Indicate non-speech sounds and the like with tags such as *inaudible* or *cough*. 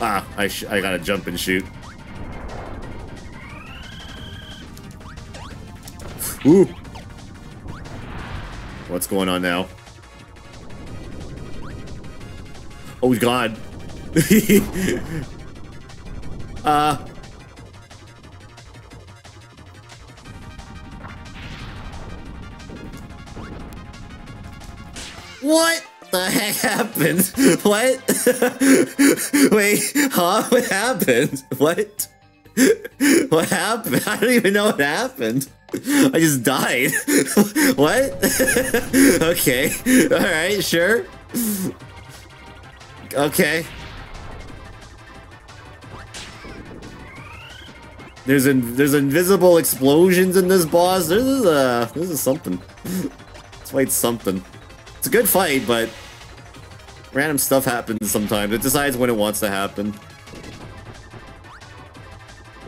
Ah, I, I gotta jump and shoot. Ooh. What's going on now? Oh, he's *laughs* uh. What the heck happened? What? *laughs* Wait, huh? What happened? What? *laughs* What happened? I don't even know what happened. I just died. *laughs* what? okay. Alright, sure. Okay. There's in, there's invisible explosions in this boss. This is uh this is something. This fight's something. It's a good fight, but random stuff happens sometimes. It decides when it wants to happen.